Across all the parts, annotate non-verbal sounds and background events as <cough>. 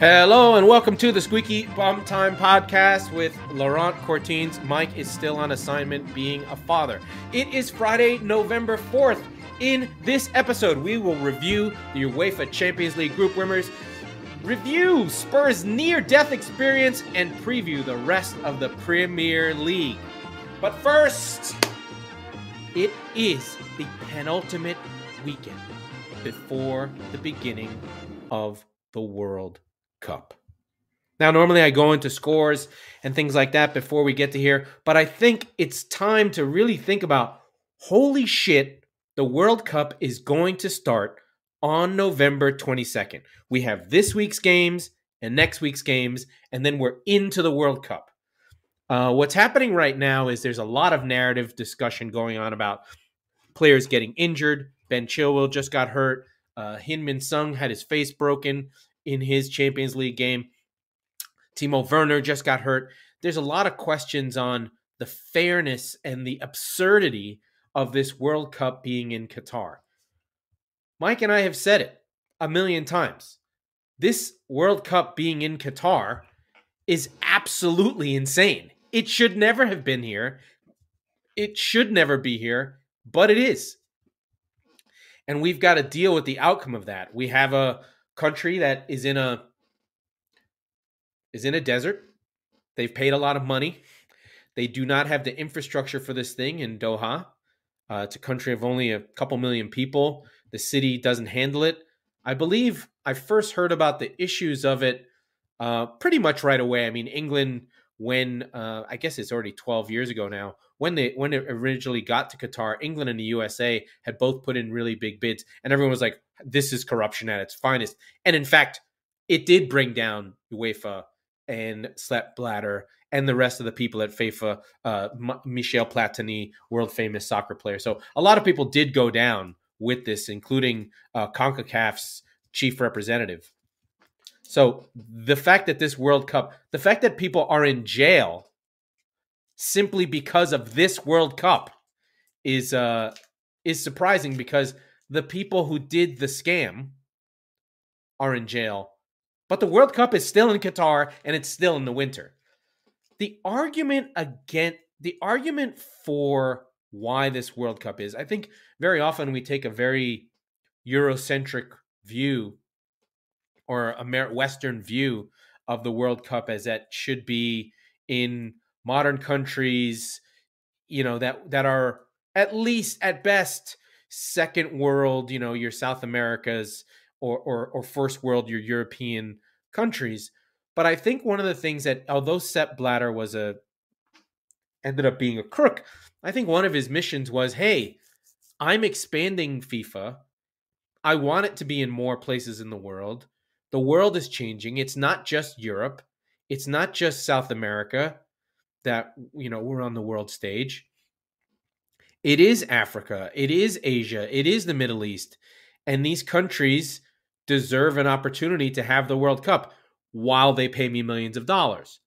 Hello and welcome to the Squeaky Bum Time podcast with Laurent Courtines. Mike is still on assignment being a father. It is Friday, November 4th. In this episode, we will review the UEFA Champions League group winners, review Spurs' near death experience, and preview the rest of the Premier League. But first, it is the penultimate weekend before the beginning of the World Cup. Now, normally I go into scores and things like that before we get to here, but I think it's time to really think about holy shit, the World Cup is going to start on November 22nd. We have this week's games and next week's games, and then we're into the World Cup. Uh, what's happening right now is there's a lot of narrative discussion going on about players getting injured. Ben Chilwell just got hurt. Uh, Heung-min Son had his face broken in his Champions League game. Timo Werner just got hurt. There's a lot of questions on the fairness and the absurdity of this World Cup being in Qatar. Mike and I have said it a million times. This World Cup being in Qatar is absolutely insane. It should never have been here. It should never be here, but it is. And we've got to deal with the outcome of that. We have a country that is in a is in a desert. They've paid a lot of money. They do not have the infrastructure for this thing in Doha. Uh, it's a country of only a couple million people. The city doesn't handle it. I believe I first heard about the issues of it uh, pretty much right away. I mean, England, when uh, I guess it's already 12 years ago now, when they when it originally got to Qatar, England and the USA had both put in really big bids, and everyone was like, "This is corruption at its finest." And in fact, it did bring down UEFA and Sepp Blatter and the rest of the people at FIFA, uh, M- Michel Platini, world famous soccer player. So a lot of people did go down with this, including uh, CONCACAF's chief representative. So the fact that this World Cup, the fact that people are in jail simply because of this World Cup is uh is surprising because the people who did the scam are in jail. But the World Cup is still in Qatar and it's still in the winter. The argument against the argument for why this World Cup is, I think very often we take a very Eurocentric view or a Western view of the World Cup as that should be in modern countries, you know, that that are at least at best second world, you know, your South Americas or or, or first world, your European countries. But I think one of the things that although Sepp Blatter was a ended up being a crook, I think one of his missions was, hey, I'm expanding FIFA. I want it to be in more places in the world. The world is changing. It's not just Europe. It's not just South America that you know we're on the world stage. It is Africa, it is Asia, it is the Middle East, and these countries deserve an opportunity to have the World Cup while they pay me millions of dollars.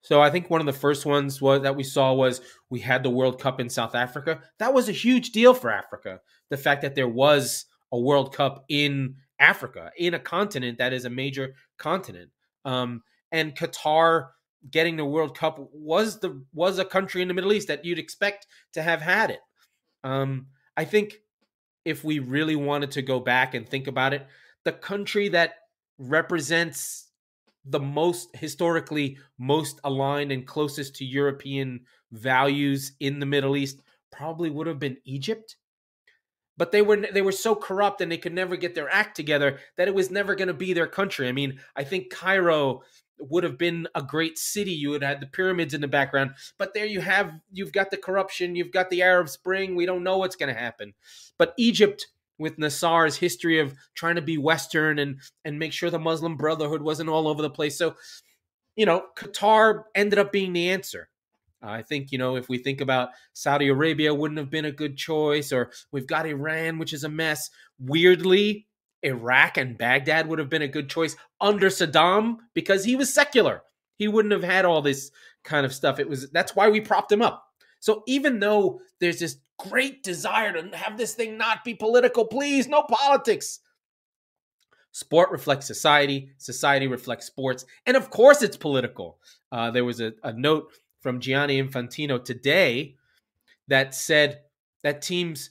So I think one of the first ones was that we saw was we had the World Cup in South Africa. That was a huge deal for Africa. The fact that there was a World Cup in Africa, in a continent that is a major continent. Um, and Qatar getting the World Cup was the was a country in the Middle East that you'd expect to have had it. Um, I think if we really wanted to go back and think about it, the country that represents the most historically most aligned and closest to European values in the Middle East probably would have been Egypt but they were they were so corrupt and they could never get their act together that it was never going to be their country. I mean, I think Cairo would have been a great city. You would have had the pyramids in the background, but there you have you've got the corruption, you've got the Arab Spring. We don't know what's going to happen. But Egypt with Nasser's history of trying to be Western and and make sure the Muslim Brotherhood wasn't all over the place. So, you know, Qatar ended up being the answer. I think, you know, if we think about Saudi Arabia wouldn't have been a good choice, or we've got Iran, which is a mess. Weirdly, Iraq and Baghdad would have been a good choice under Saddam because he was secular. He wouldn't have had all this kind of stuff. It was that's why we propped him up. So even though there's this great desire to have this thing not be political, please, no politics. Sport reflects society, society reflects sports, and of course it's political. Uh, there was a, a note from Gianni Infantino today that said that teams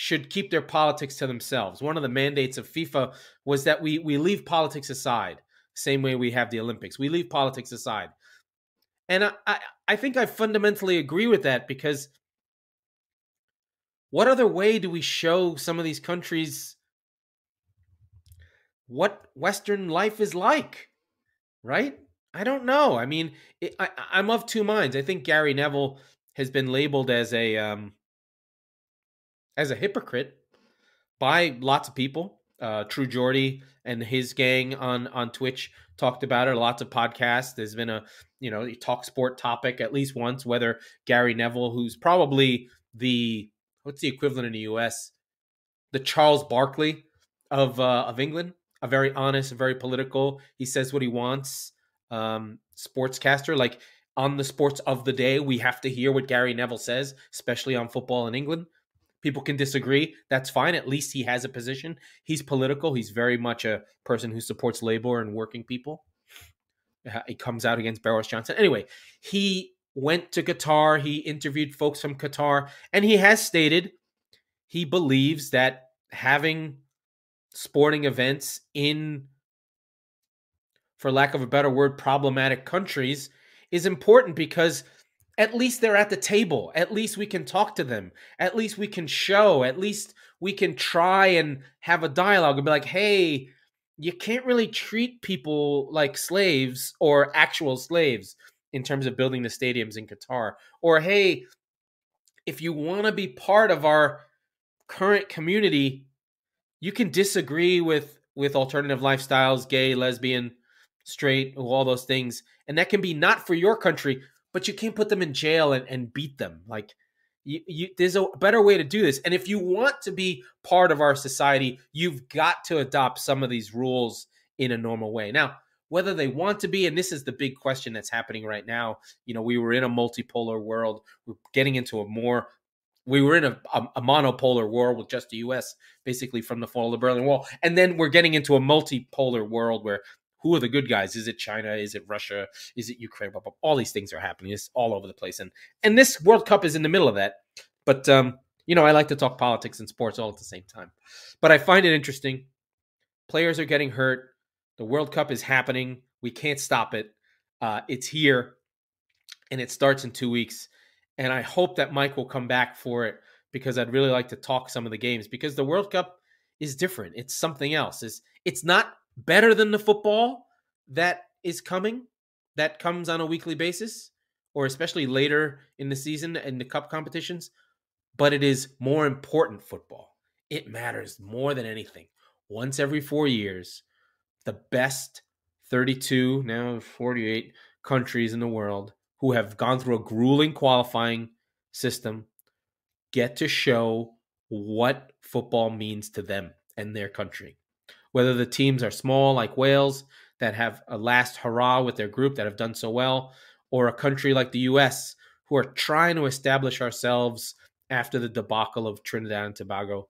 should keep their politics to themselves. One of the mandates of FIFA was that we we leave politics aside, same way we have the Olympics. We leave politics aside. And I, I, I think I fundamentally agree with that because what other way do we show some of these countries what Western life is like? Right? I don't know. I mean, it, I, I'm of two minds. I think Gary Neville has been labeled as a um, as a hypocrite by lots of people. Uh, True Geordie and his gang on on Twitch talked about it. Lots of podcasts. There's been a you know talk sport topic at least once. Whether Gary Neville, who's probably the what's the equivalent in the U.S. the Charles Barkley of uh, of England, a very honest, very political. He says what he wants. Um, sportscaster like on the sports of the day, we have to hear what Gary Neville says, especially on football in England. People can disagree. That's fine. At least he has a position. He's political. He's very much a person who supports labor and working people. Uh, he comes out against Boris Johnson. Anyway, he went to Qatar. He interviewed folks from Qatar, and he has stated he believes that having sporting events in, for lack of a better word, problematic countries is important because at least they're at the table. At least we can talk to them. At least we can show. At least we can try and have a dialogue and be like, hey, you can't really treat people like slaves or actual slaves in terms of building the stadiums in Qatar. Or, hey, if you want to be part of our current community, you can disagree with with alternative lifestyles, gay, lesbian, straight, all those things, and that can be not for your country, but you can't put them in jail and, and beat them. Like you, you, there's a better way to do this. And if you want to be part of our society, you've got to adopt some of these rules in a normal way. Now, whether they want to be, and this is the big question that's happening right now. You know, we were in a multipolar world. We're getting into a more we were in a, a, a, monopolar world with just the U.S. basically from the fall of the Berlin Wall, and then we're getting into a multipolar world where who are the good guys? Is it China? Is it Russia? Is it Ukraine? All these things are happening. It's all over the place, and and this World Cup is in the middle of that. But um, you know, I like to talk politics and sports all at the same time. But I find it interesting. Players are getting hurt. The World Cup is happening. We can't stop it. Uh, it's here, and it starts in two weeks. And I hope that Mike will come back for it because I'd really like to talk some of the games because the World Cup is different. It's something else. It's it's not better than the football that is coming, that comes on a weekly basis, or especially later in the season in the cup competitions, but it is more important football. It matters more than anything. Once every four years, the best 32, now 48 countries in the world who have gone through a grueling qualifying system get to show what football means to them and their country whether the teams are small like Wales that have a last hurrah with their group that have done so well, or a country like the US who are trying to establish ourselves after the debacle of Trinidad and Tobago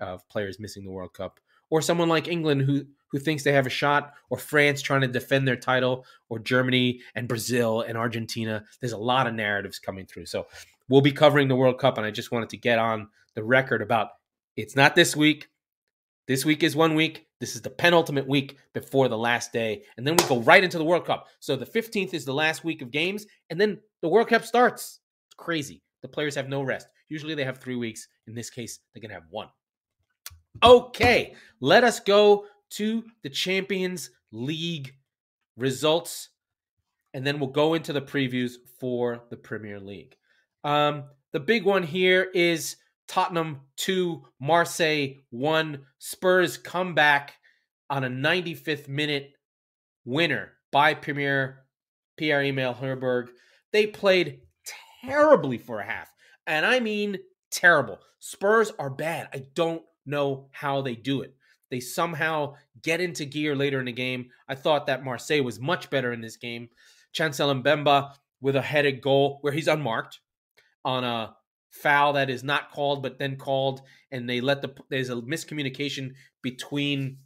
of players missing the World Cup, or someone like England who who thinks they have a shot, or France trying to defend their title, or Germany and Brazil and Argentina. There's a lot of narratives coming through. So we'll be covering the World Cup, and I just wanted to get on the record about it's not this week. This week is one week. This is the penultimate week before the last day. And then we go right into the World Cup. So the 15th is the last week of games. And then the World Cup starts. It's crazy. The players have no rest. Usually they have three weeks. In this case, they're going to have one. Okay, let us go to the Champions League results. And then we'll go into the previews for the Premier League. Um, the big one here is Tottenham 2, Marseille 1. Spurs come back on a 95th minute winner by Premier Pierre Emil Højbjerg. They played terribly for a half. And I mean terrible. Spurs are bad. I don't know how they do it. They somehow get into gear later in the game. I thought that Marseille was much better in this game. Chancel Mbemba with a headed goal where he's unmarked on a foul that is not called but then called and they let the there's a miscommunication between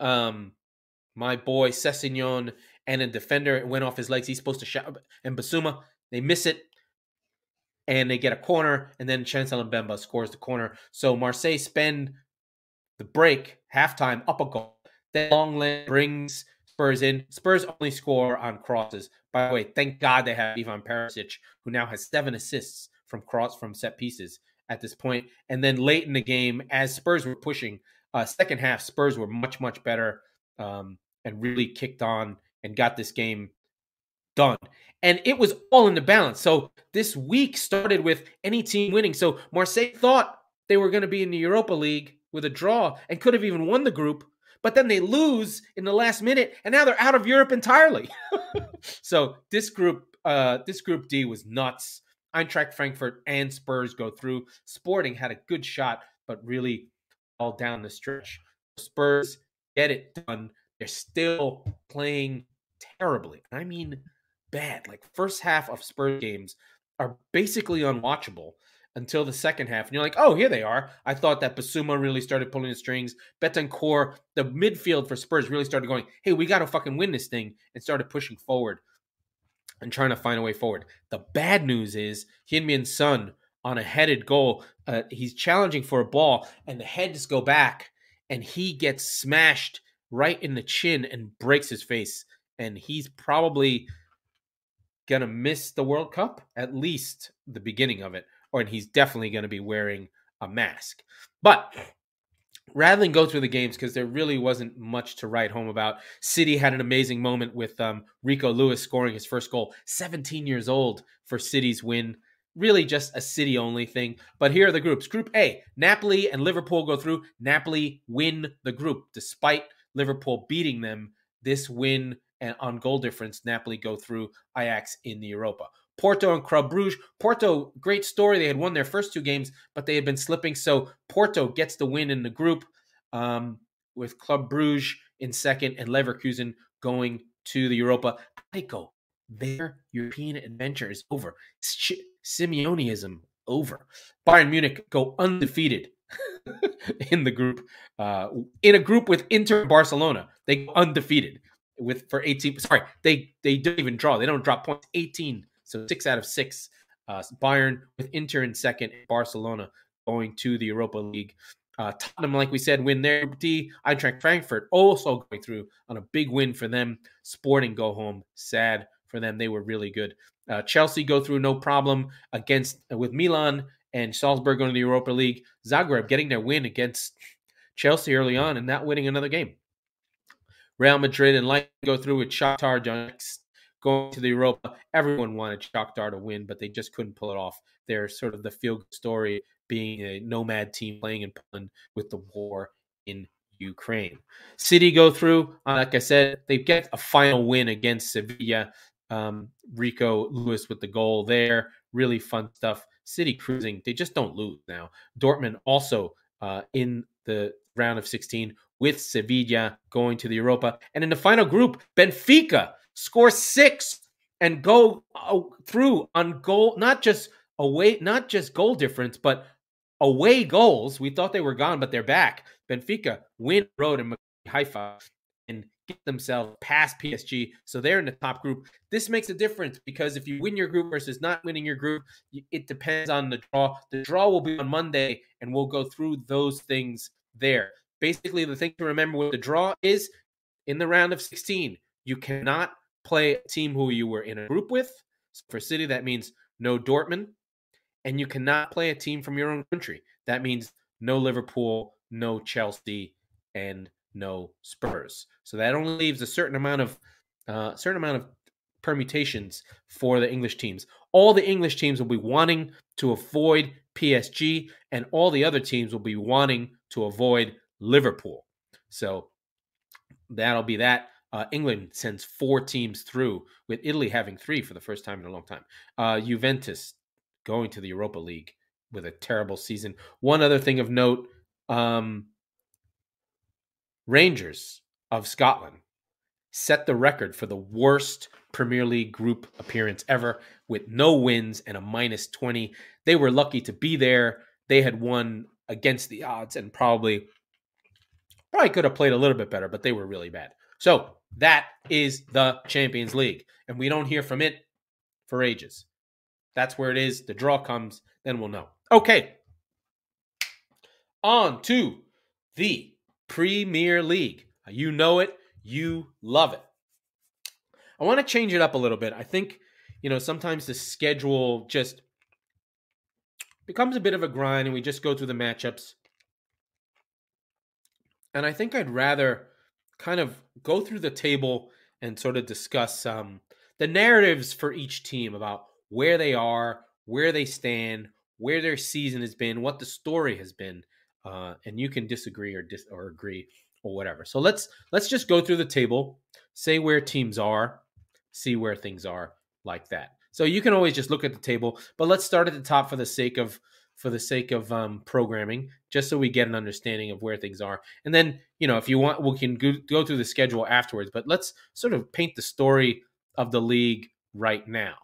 um, my boy Sessegnon and a defender it went off his legs. He's supposed to shot, and Bissouma they miss it, and they get a corner, and then Chancellor Mbemba scores the corner. So Marseille spend the break halftime up a goal. Then Lenglet brings Spurs in. Spurs only score on crosses. By the way, thank God they have Ivan Perisic, who now has seven assists from cross from set pieces at this point. And then late in the game, as Spurs were pushing, uh, second half, Spurs were much much better um, and really kicked on and got this game done. And it was all in the balance. So this week started with any team winning. So Marseille thought they were going to be in the Europa League with a draw and could have even won the group, but then they lose in the last minute and now they're out of Europe entirely. <laughs> so this group uh this group D was nuts. Eintracht Frankfurt and Spurs go through. Sporting had a good shot, but really all down the stretch. Spurs get it done. They're still playing terribly. I mean bad. Like first half of Spurs games are basically unwatchable until the second half. And you're like, oh, here they are. I thought that Bissouma really started pulling the strings. Bentancur, the midfield for Spurs really started going, hey, we got to fucking win this thing and started pushing forward and trying to find a way forward. The bad news is Heung-min Son on a headed goal. Uh, he's challenging for a ball and the heads go back and he gets smashed right in the chin and breaks his face. And he's probably to miss the World Cup, at least the beginning of it, or and he's definitely to be wearing a mask. But rather than go through the games, because there really wasn't much to write home about, City had an amazing moment with um, Rico Lewis scoring his first goal, 17 years old for City's win. Really just a City only thing. But here are the groups. Group A, Napoli and Liverpool go through. Napoli win the group despite Liverpool beating them. This win and on goal difference, Napoli go through Ajax in the Europa. Porto and Club Bruges. Porto, great story. They had won their first two games, but they had been slipping. So Porto gets the win in the group um, with Club Bruges in second and Leverkusen going to the Europa. go. their European adventure is over. Simeoneism over. Bayern Munich go undefeated <laughs> in the group, uh, in a group with Inter and Barcelona. They go undefeated with for 18 sorry they they don't even draw they don't drop points 18 so six out of six uh, bayern with inter in second barcelona going to the europa league. Uh, tottenham like we said win their d. Eintracht frankfurt also going through on a big win for them. Sporting go home sad for them. They were really good. Uh, chelsea go through no problem against uh, with milan and salzburg going to the europa league. Zagreb getting their win against chelsea early on and not winning another game. Real Madrid and like go through with Shakhtar Donetsk going to the Europa. Everyone wanted Shakhtar to win, but they just couldn't pull it off. They're sort of the field story being a nomad team playing in Poland with the war in Ukraine. City go through. Uh, like I said, they get a final win against Sevilla. Um, Rico Lewis with the goal there. Really fun stuff. City cruising. They just don't lose now. Dortmund also uh, in the round of 16 with Sevilla going to the Europa. And in the final group, Benfica score six and go uh, through on goal, not just away, not just goal difference, but away goals. We thought they were gone, but they're back. Benfica win road in Haifa and get themselves past PSG. So they're in the top group. This makes a difference because if you win your group versus not winning your group, it depends on the draw. The draw will be on Monday, and we'll go through those things there basically the thing to remember with the draw is in the round of 16, you cannot play a team who you were in a group with. For City, that means no Dortmund. And you cannot play a team from your own country. That means no Liverpool, no Chelsea, and no Spurs. So that only leaves a certain amount of uh, certain amount of permutations for the English teams. All the English teams will be wanting to avoid PSG, and all the other teams will be wanting to avoid Liverpool. So that'll be that. Uh, England sends four teams through, with Italy having three for the first time in a long time. Uh, Juventus going to the Europa League with a terrible season. One other thing of note um, Rangers of Scotland set the record for the worst Premier League group appearance ever with no wins and a minus 20. They were lucky to be there. They had won against the odds and probably Probably could have played a little bit better, but they were really bad. So that is the Champions League. And we don't hear from it for ages. That's where it is. The draw comes, then we'll know. Okay. On to the Premier League. You know it, you love it. I want to change it up a little bit. I think, you know, sometimes the schedule just becomes a bit of a grind and we just go through the matchups. And I think I'd rather kind of go through the table and sort of discuss um, the narratives for each team about where they are, where they stand, where their season has been, what the story has been, uh, and you can disagree or dis- or agree or whatever. So let's let's just go through the table, say where teams are, see where things are like that. So you can always just look at the table, but let's start at the top for the sake of for the sake of um, programming, just so we get an understanding of where things are. And then, you know, if you want, we can go, go through the schedule afterwards. But let's sort of paint the story of the league right now.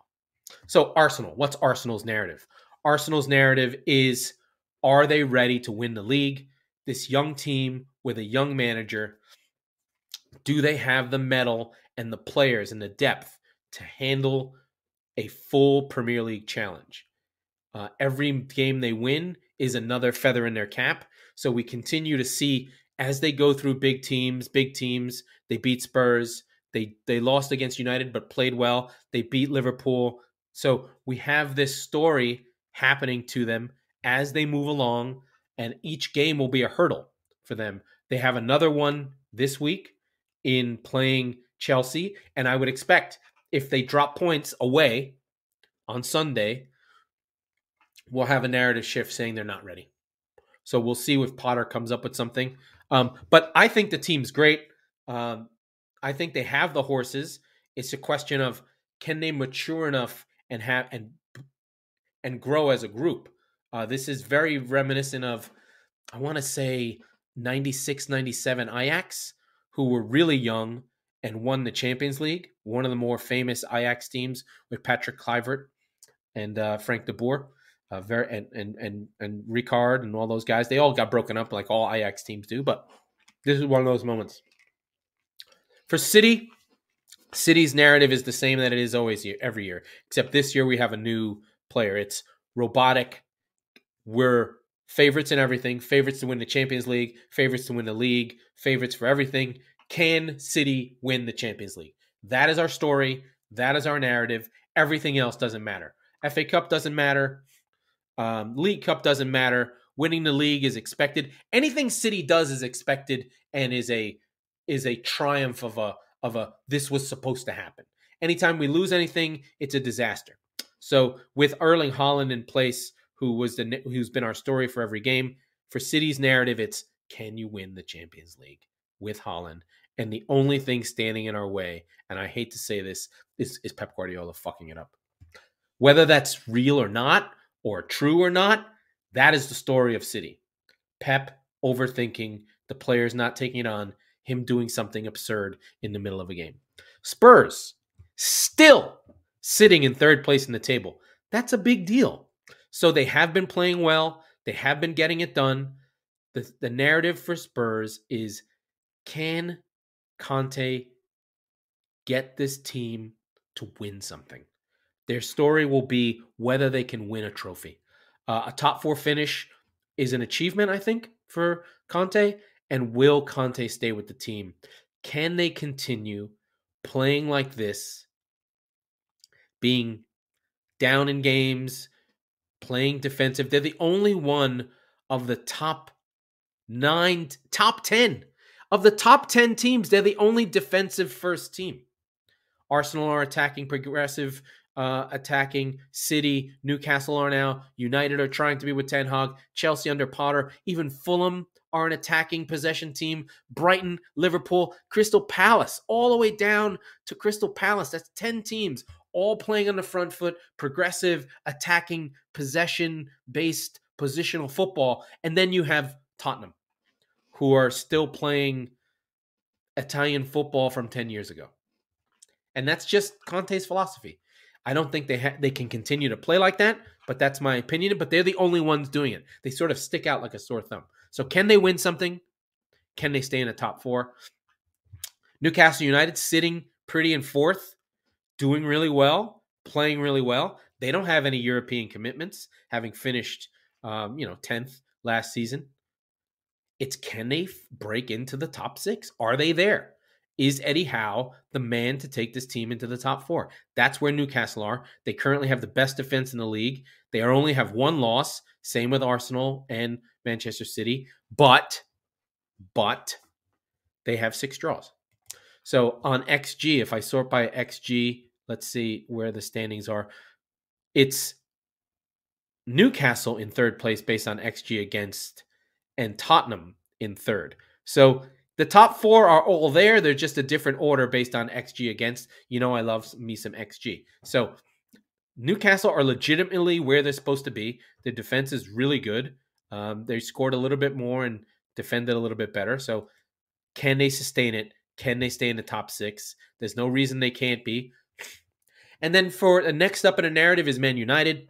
So Arsenal, what's Arsenal's narrative? Arsenal's narrative is: Are they ready to win the league? This young team with a young manager, do they have the metal and the players and the depth to handle a full Premier League challenge. Uh, every game they win is another feather in their cap. So we continue to see as they go through big teams, big teams. They beat Spurs. They they lost against United, but played well. They beat Liverpool. So we have this story happening to them as they move along, and each game will be a hurdle for them. They have another one this week in playing Chelsea, and I would expect if they drop points away on Sunday, we'll have a narrative shift saying they're not ready. So we'll see if Potter comes up with something. Um, but I think the team's great. Um, I think they have the horses. It's a question of can they mature enough and have and and grow as a group. Uh, this is very reminiscent of, I want to say, 96, 97 Ajax, who were really young and won the Champions League, one of the more famous Ajax teams with Patrick Kluivert and uh, Frank de Boer, uh, very and and and and Rijkaard and all those guys. They all got broken up like all Ajax teams do, but this is one of those moments. For City, City's narrative is the same that it is always every year, except this year we have a new player. It's robotic. We're favorites in everything, favorites to win the Champions League, favorites to win the league, favorites for everything. Can City win the Champions League? That is our story. That is our narrative. Everything else doesn't matter. FA Cup doesn't matter. Um, league Cup doesn't matter. Winning the league is expected. Anything City does is expected and is a is a triumph of a of a this was supposed to happen. Anytime we lose anything, it's a disaster. So with Erling Haaland in place, who was the who's been our story for every game, for City's narrative, it's can you win the Champions League with Haaland? And the only thing standing in our way, and I hate to say this, is, is Pep Guardiola fucking it up. Whether that's real or not, or true or not, that is the story of City. Pep overthinking, the players not taking it on, him doing something absurd in the middle of a game. Spurs still sitting in third place in the table. That's a big deal. So they have been playing well, they have been getting it done. The, the narrative for Spurs is can Conte get this team to win something? Their story will be whether they can win a trophy. Uh, a top four finish is an achievement, I think, for Conte. And will Conte stay with the team? Can they continue playing like this, being down in games, playing defensive? They're the only one of the top nine, top 10 of the top 10 teams, they're the only defensive first team. Arsenal are attacking progressive, uh, attacking. City, Newcastle are now. United are trying to be with Ten Hag. Chelsea under Potter. Even Fulham are an attacking possession team. Brighton, Liverpool, Crystal Palace, all the way down to Crystal Palace. That's 10 teams, all playing on the front foot, progressive, attacking, possession based positional football. And then you have Tottenham who are still playing Italian football from 10 years ago. And that's just Conte's philosophy. I don't think they ha- they can continue to play like that, but that's my opinion. But they're the only ones doing it. They sort of stick out like a sore thumb. So can they win something? Can they stay in the top four? Newcastle United sitting pretty in fourth, doing really well, playing really well. They don't have any European commitments, having finished, um, you know, tenth last season. It's can they break into the top six? Are they there? Is Eddie Howe the man to take this team into the top four? That's where Newcastle are. They currently have the best defense in the league. They only have one loss. Same with Arsenal and Manchester City, but but they have six draws. So on XG, if I sort by XG, let's see where the standings are. It's Newcastle in third place based on XG against, and Tottenham in third. So the top four are all there. They're just a different order based on XG against. You know, I love me some XG. So Newcastle are legitimately where they're supposed to be. The defense is really good. Um, they scored a little bit more and defended a little bit better. So can they sustain it? Can they stay in the top six? There's no reason they can't be. And then for the next up in a narrative is Man United,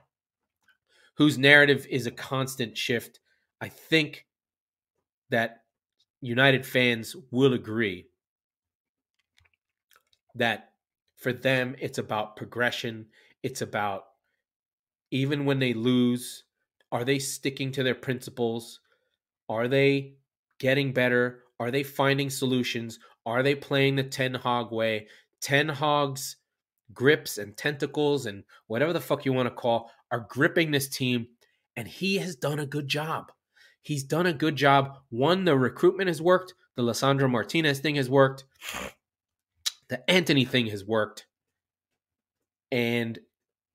whose narrative is a constant shift. I think that United fans will agree that for them, it's about progression. It's about even when they lose, are they sticking to their principles? Are they getting better? Are they finding solutions? Are they playing the Ten Hag way? Ten Hag's grips and tentacles and whatever the fuck you want to call are gripping this team, and he has done a good job. He's done a good job. One, the recruitment has worked. The Lisandro Martinez thing has worked. The Antony thing has worked. And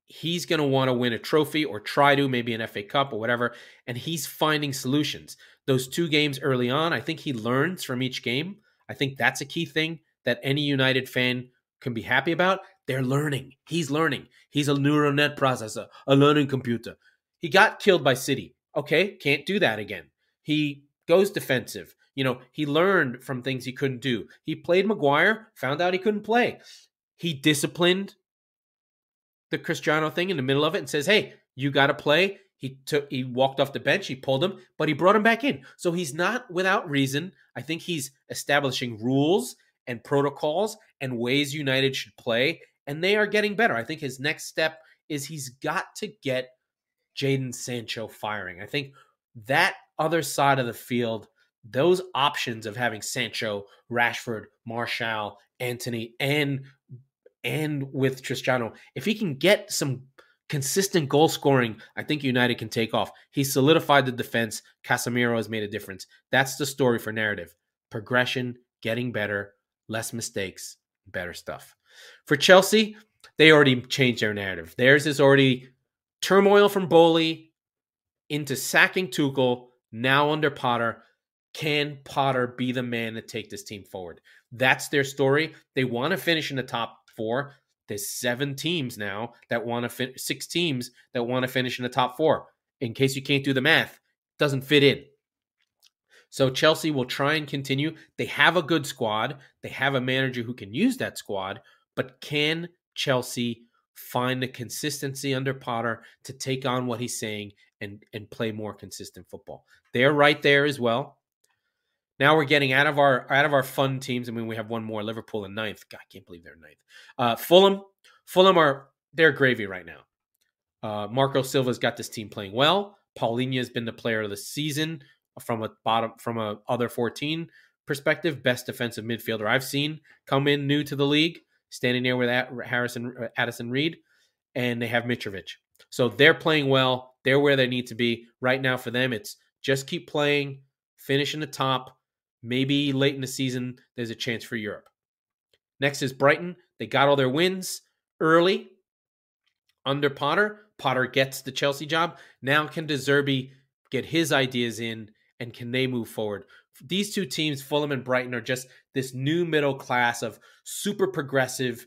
he's going to want to win a trophy or try to, maybe an FA Cup or whatever. And he's finding solutions. Those two games early on, I think he learns from each game. I think that's a key thing that any United fan can be happy about. They're learning. He's learning. He's a neural net processor, a learning computer. He got killed by City. Okay, can't do that again. He goes defensive. You know, he learned from things he couldn't do. He played Maguire, found out he couldn't play. He disciplined the Cristiano thing in the middle of it and says, "Hey, you got to play." He took he walked off the bench, he pulled him, but he brought him back in. So he's not without reason. I think he's establishing rules and protocols and ways United should play and they are getting better. I think his next step is he's got to get Jadon Sancho firing. I think that other side of the field, those options of having Sancho, Rashford, Martial, Antony, and and with Cristiano, if he can get some consistent goal scoring, I think United can take off. He solidified the defense. Casemiro has made a difference. That's the story for narrative. Progression, getting better, less mistakes, better stuff. For Chelsea, they already changed their narrative. Theirs is already turmoil from Boehly into sacking Tuchel, now under Potter. Can Potter be the man to take this team forward? That's their story. They want to finish in the top four. There's seven teams now that want to six teams that want to finish in the top four. In case you can't do the math, doesn't fit in. So Chelsea will try and continue. They have a good squad. They have a manager who can use that squad, but can Chelsea find the consistency under Potter to take on what he's saying and and play more consistent football? They're right there as well. Now we're getting out of our out of our fun teams. I mean, we have one more: Liverpool in ninth. God, I can't believe they're ninth. Uh, Fulham, Fulham are they're gravy right now. Uh, Marco Silva's got this team playing well. Palhinha has been the player of the season from a bottom from a other 14 perspective. Best defensive midfielder I've seen come in new to the league, standing there with Harrison uh, Addison Reed, and they have Mitrovic. So they're playing well. They're where they need to be right now. For them, it's just keep playing, finish in the top, Maybe late in the season, there's a chance for Europe. Next is Brighton. They got all their wins early under Potter. Potter gets the Chelsea job. Now, can De Zerbi get his ideas in and can they move forward? These two teams, Fulham and Brighton, are just this new middle class of super progressive,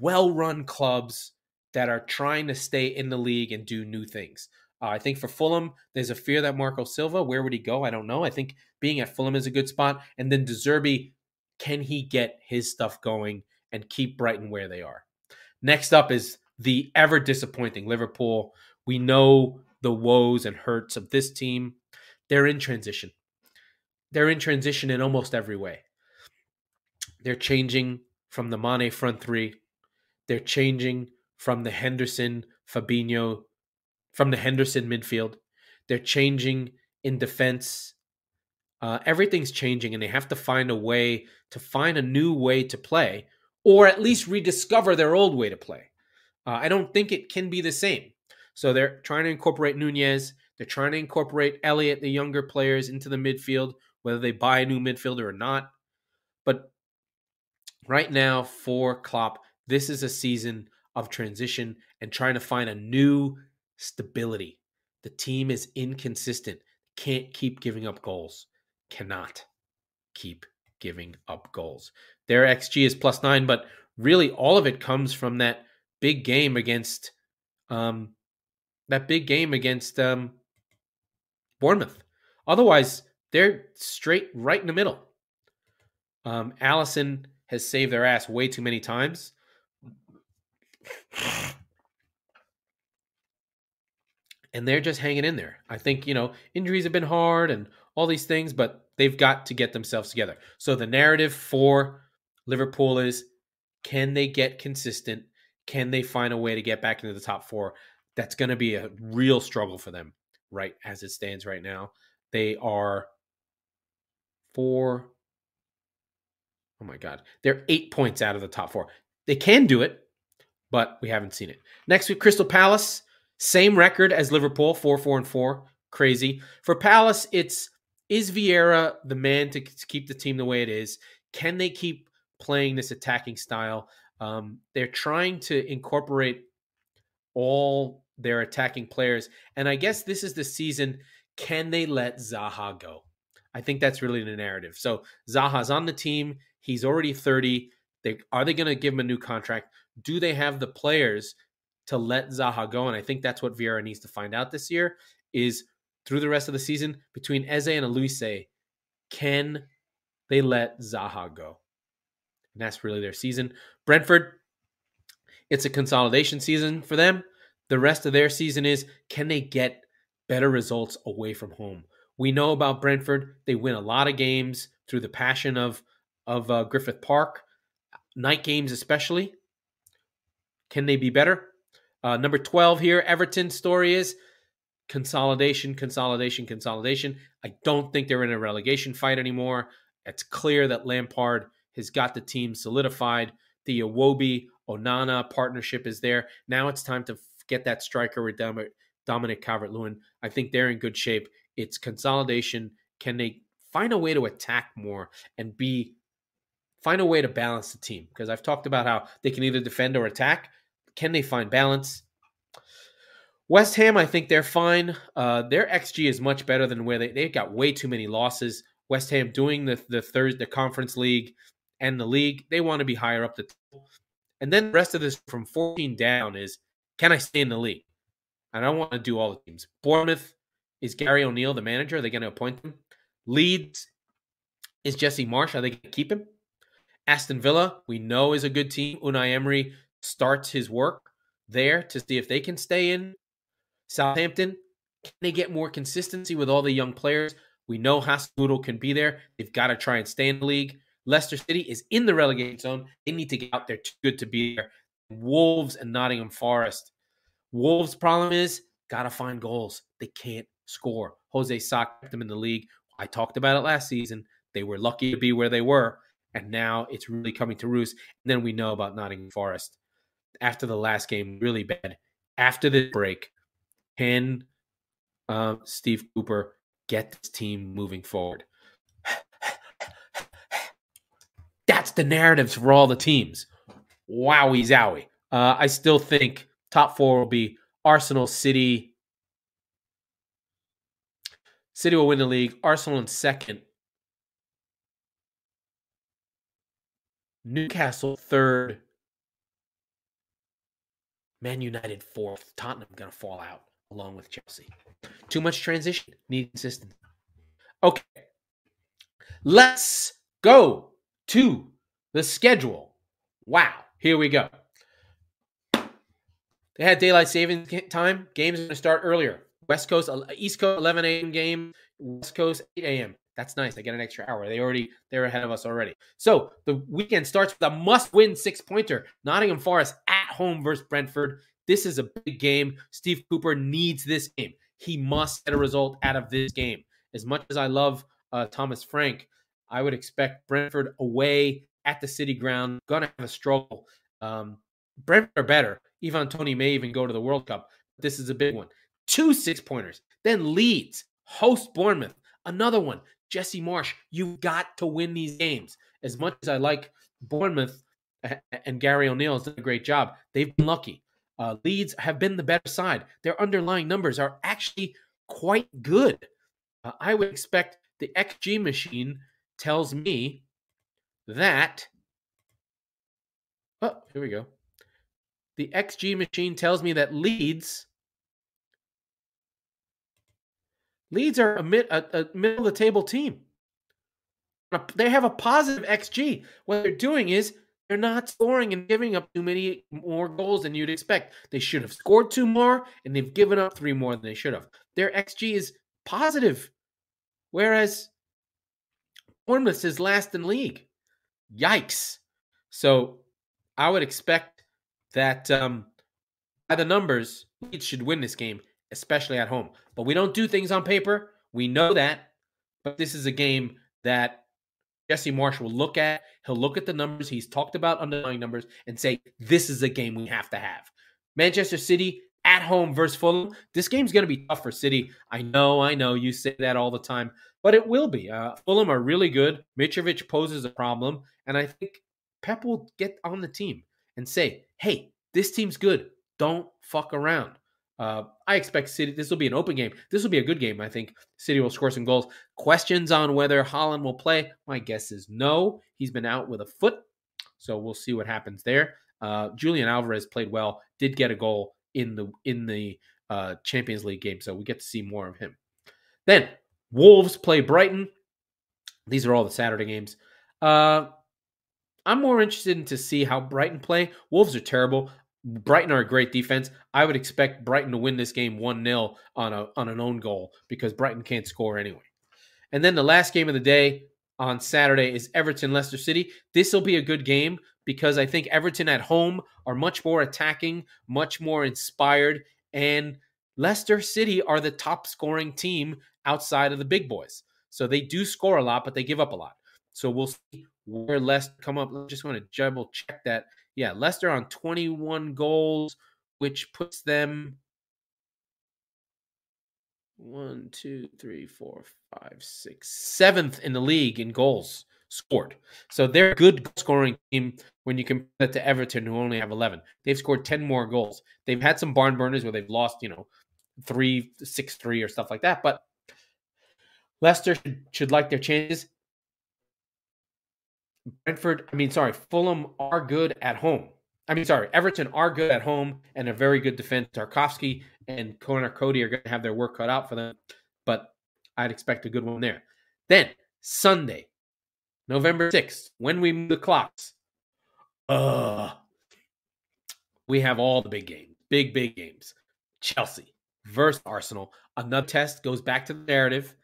well run clubs that are trying to stay in the league and do new things. Uh, I think for Fulham, there's a fear that Marco Silva, where would he go? I don't know. I think being at Fulham is a good spot. And then De Zerbi, can he get his stuff going and keep Brighton where they are? Next up is the ever disappointing Liverpool. We know the woes and hurts of this team. They're in transition. They're in transition in almost every way. They're changing from the Mane front three. They're changing from the Henderson, Fabinho, from the Henderson midfield. They're changing in defense. Uh, everything's changing, and they have to find a way to find a new way to play, or at least rediscover their old way to play. Uh, I don't think it can be the same. So they're trying to incorporate Nunez. They're trying to incorporate Elliott, the younger players, into the midfield, whether they buy a new midfielder or not. But right now, for Klopp, this is a season of transition and trying to find a new stability. The team is inconsistent, can't keep giving up goals, cannot keep giving up goals. Their XG is plus nine, but really all of it comes from that big game against um, that big game against um, Bournemouth. Otherwise, they're straight right in the middle. Um, Alisson has saved their ass way too many times. And they're just hanging in there. I think, you know, injuries have been hard and all these things, but they've got to get themselves together. So the narrative for Liverpool is can they get consistent? Can they find a way to get back into the top four? That's going to be a real struggle for them, right? As it stands right now. They are four. Oh my God. They're eight points out of the top four. They can do it, but we haven't seen it. Next week, Crystal Palace, same record as Liverpool, four, four, and four. Crazy. For Palace, it's is Vieira the man to keep the team the way it is? Can they keep playing this attacking style? Um, they're trying to incorporate all their attacking players. And I guess this is the season. Can they let Zaha go? I think that's really the narrative. So Zaha's on the team. He's already 30. They are they going to give him a new contract? Do they have the players to let Zaha go? And I think that's what Vieira needs to find out this year is through the rest of the season between Eze and Olise, can they let Zaha go? And that's really their season. Brentford, it's a consolidation season for them. The rest of their season is can they get better results away from home? We know about Brentford. They win a lot of games through the passion of of uh, Griffin Park, night games especially. Can they be better? Uh, number 12 here, Everton story is consolidation, consolidation, consolidation. I don't think they're in a relegation fight anymore. It's clear that Lampard has got the team solidified. The Iwobi Onana partnership is there. Now it's time to get that striker with Dominic Calvert Lewin. I think they're in good shape. It's consolidation. Can they find a way to attack more and be find a way to balance the team? Because I've talked about how they can either defend or attack. Can they find balance? West Ham, I think they're fine. Uh, their XG is much better than where they they've got way too many losses. West Ham doing the the third the conference league and the league, they want to be higher up the table. And then the rest of this from 14 down is can I stay in the league? And I don't want to do all the teams. Bournemouth is Gary O'Neill the manager. Are they going to appoint him? Leeds is Jesse Marsch. Are they going to keep him? Aston Villa, we know is a good team. Unai Emery starts his work there to see if they can stay in. Southampton, can they get more consistency with all the young players? We know Hasenhüttl can be there. They've got to try and stay in the league. Leicester City is in the relegation zone. They need to get out there too good to be there. Wolves and Nottingham Forest. Wolves' problem is got to find goals. They can't score. Jose kept them in the league. I talked about it last season. They were lucky to be where they were, and now it's really coming to roost. And then we know about Nottingham Forest. After the last game, really bad. After the break, can uh, Steve Cooper get this team moving forward? That's the narratives for all the teams. Wowie zowie. Uh, I still think top four will be Arsenal, City. City will win the league. Arsenal in second. Newcastle third. Man United fourth. Tottenham gonna fall out along with Chelsea. Too much transition. Need consistency. Okay. Let's go to the schedule. Wow. Here we go. They had daylight savings time. Games are going to start earlier. West Coast, East Coast, 11 a.m. game. West Coast, 8 a.m. That's nice. I get an extra hour. They already they're ahead of us already. So the weekend starts with a must-win six-pointer. Nottingham Forest at home versus Brentford. This is a big game. Steve Cooper needs this game. He must get a result out of this game. As much as I love uh, Thomas Frank, I would expect Brentford away at the City Ground. Gonna have a struggle. Um, Brentford are better. Ivan Toney may even go to the World Cup. This is a big one. Two six pointers. Then Leeds host Bournemouth. Another one. Jesse Marsch, you've got to win these games. As much as I like Bournemouth and Gary O'Neill has done a great job, they've been lucky. Uh, Leeds have been the better side. Their underlying numbers are actually quite good. Uh, I would expect the XG machine tells me that. Oh, here we go. The XG machine tells me that Leeds Leeds are a, mid, a, a middle of the table team. They have a positive XG. What they're doing is they're not scoring and giving up too many more goals than you'd expect. They should have scored two more, and they've given up three more than they should have. Their XG is positive, whereas Bournemouth is last in league. Yikes! So I would expect that um, by the numbers, Leeds should win this game especially at home. But we don't do things on paper. We know that. But this is a game that Jesse Marsch will look at. He'll look at the numbers. He's talked about underlying numbers and say, this is a game we have to have. Manchester City at home versus Fulham. This game's going to be tough for City. I know, I know. You say that all the time, but it will be. Uh, Fulham are really good. Mitrovic poses a problem. And I think Pep will get on the team and say, hey, this team's good. Don't fuck around. Uh, I expect City. This will be an open game. This will be a good game. I think City will score some goals. Questions on whether Haaland will play? My guess is no. He's been out with a foot, so we'll see what happens there. Uh, Julian Alvarez played well. Did get a goal in the in the uh, Champions League game, so we get to see more of him. Then Wolves play Brighton. These are all the Saturday games. Uh, I'm more interested in to see how Brighton play. Wolves are terrible. Brighton are a great defense. I would expect Brighton to win this game 1-0 on a on an own goal because Brighton can't score anyway. And then the last game of the day on Saturday is Everton Leicester City. This will be a good game because I think Everton at home are much more attacking, much more inspired and Leicester City are the top scoring team outside of the big boys. So they do score a lot, but they give up a lot. So we'll see where Leicester come up. I just want to double check that yeah, Leicester on 21 goals, which puts them one, two, three, four, five, six, seventh in the league in goals scored. So they're a good scoring team when you compare that to Everton, who only have 11. They've scored 10 more goals. They've had some barn burners where they've lost, you know, three, six, three, or stuff like that. But Leicester should, should like their chances. Brentford, I mean, sorry, Fulham are good at home. I mean, sorry, Everton are good at home and a very good defense. Tarkowski and Conor Coady are going to have their work cut out for them, but I'd expect a good one there. Then Sunday, November 6th, when we move the clocks, uh, we have all the big games, big, big games. Chelsea versus Arsenal. Another test goes back to the narrative.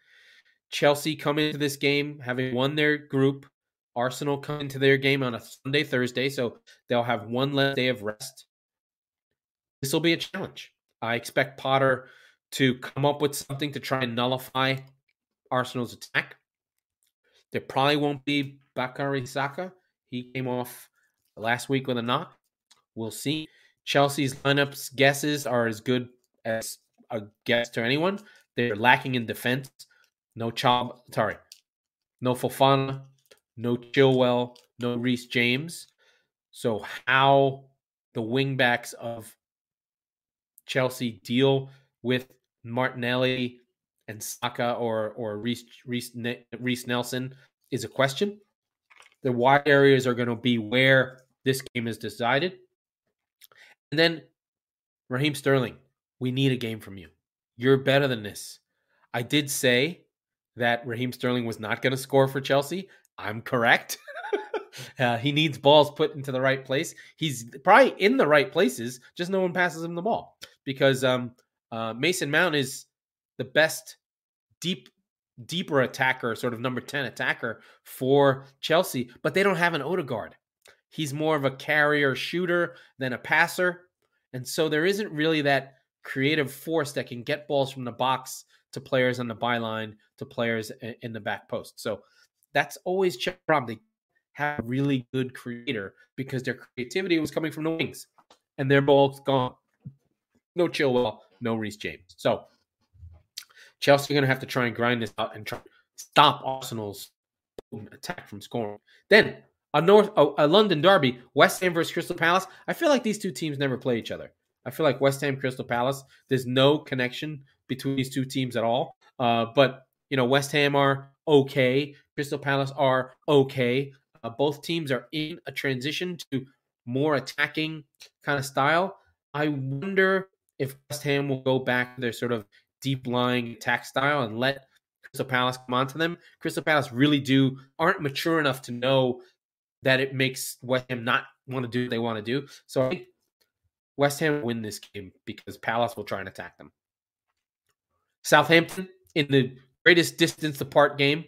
Chelsea come into this game having won their group Arsenal come into their game on a Sunday, Thursday, so they'll have one less day of rest. This will be a challenge. I expect Potter to come up with something to try and nullify Arsenal's attack. There probably won't be Bukayo Saka. He came off last week with a knock. We'll see. Chelsea's lineups guesses are as good as a guess to anyone. They're lacking in defense. No Chob, sorry, no Fofana, no Chilwell, no Reece James. So how the wingbacks of Chelsea deal with Martinelli and Saka or or Reece Reece, Reiss Nelson is a question. The wide areas are going to be where this game is decided. And then Raheem Sterling, we need a game from you. You're better than this. I did say that Raheem Sterling was not going to score for Chelsea. I'm correct. <laughs> uh, he needs balls put into the right place. He's probably in the right places, just no one passes him the ball because um, uh, Mason Mount is the best deep deeper attacker, sort of number 10 attacker for Chelsea, but they don't have an Odegaard. He's more of a carrier shooter than a passer. And so there isn't really that creative force that can get balls from the box to players on the byline to players in the back post. So that's always Chelsea's problem. They have a really good creator because their creativity was coming from the wings, and their ball's gone. No Chilwell, no Reece James. So Chelsea are going to have to try and grind this out and try stop Arsenal's attack from scoring. Then a North a, a, London derby, West Ham versus Crystal Palace. I feel like these two teams never play each other. I feel like West Ham Crystal Palace. There's no connection between these two teams at all. Uh, but you know, West Ham are okay. Crystal Palace are okay. Uh, both teams are in a transition to more attacking kind of style. I wonder if West Ham will go back to their sort of deep lying attack style and let Crystal Palace come onto them. Crystal Palace really do aren't mature enough to know that it makes West Ham not want to do what they want to do. So I think West Ham win this game because Palace will try and attack them. Southampton in the greatest distance apart game.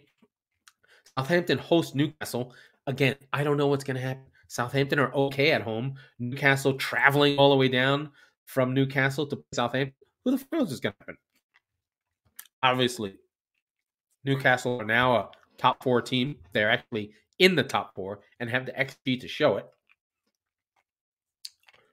Southampton hosts Newcastle. Again, I don't know what's going to happen. Southampton are okay at home. Newcastle traveling all the way down from Newcastle to Southampton. Who the fuck knows is going to happen? Obviously, Newcastle are now a top four team. They're actually in the top four and have the XG to show it.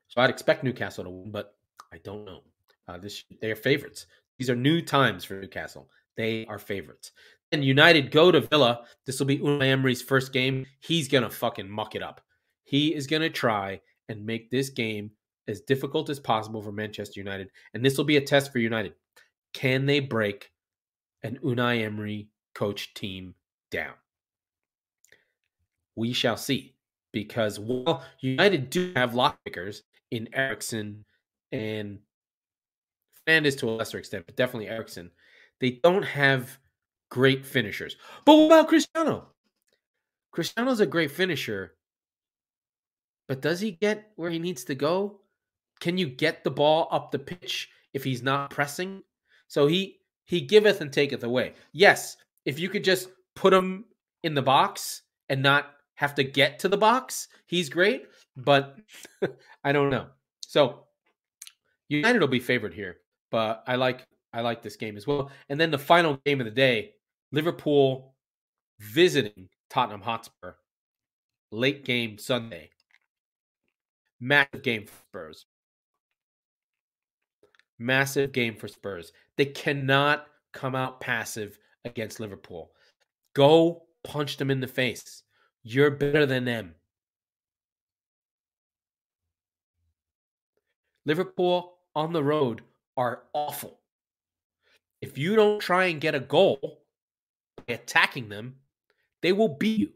So I'd expect Newcastle to win, but I don't know. Uh, this they are favorites. These are new times for Newcastle. They are favorites. And United go to Villa. This will be Unai Emery's first game. He's gonna fucking muck it up. He is gonna try and make this game as difficult as possible for Manchester United. And this will be a test for United. Can they break an Unai Emery coach team down? We shall see. Because while United do have lockpickers in Eriksen and Fernandes to a lesser extent, but definitely Eriksen, they don't have great finishers. But what about Cristiano? Cristiano's a great finisher, but does he get where he needs to go? Can you get the ball up the pitch if he's not pressing? So he he giveth and taketh away. Yes, if you could just put him in the box and not have to get to the box, he's great, but <laughs> I don't know. So United will be favored here, but I like I like this game as well. And then the final game of the day, Liverpool visiting Tottenham Hotspur. Late game Sunday. Massive game for Spurs. Massive game for Spurs. They cannot come out passive against Liverpool. Go punch them in the face. You're better than them. Liverpool on the road are awful. If you don't try and get a goal by attacking them, they will beat you.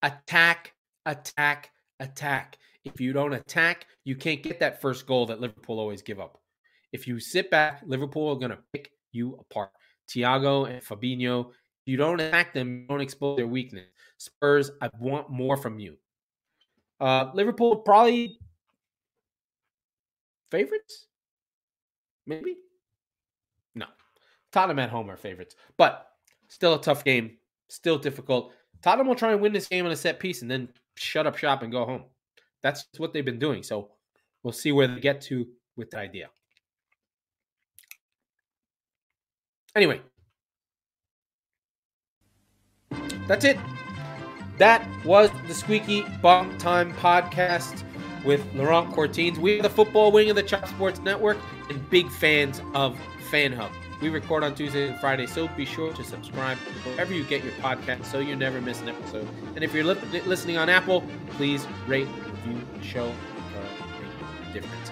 Attack, attack, attack. If you don't attack, you can't get that first goal that Liverpool always give up. If you sit back, Liverpool are going to pick you apart. Thiago and Fabinho, you don't attack them, you don't expose their weakness. Spurs, I want more from you. Uh, Liverpool probably favorites. Maybe? No. Tottenham at home are favorites. But still a tough game. Still difficult. Tottenham will try and win this game on a set piece and then shut up shop and go home. That's what they've been doing. So we'll see where they get to with the idea. Anyway, that's it. That was the Squeaky Bum Time podcast with Laurent Courtines. We are the football wing of the Chop Sports Network and big fans of FanHub. We record on Tuesdays and Fridays, so be sure to subscribe wherever you get your podcast so you never miss an episode. And if you're li- listening on Apple, please rate, review the show uh, a difference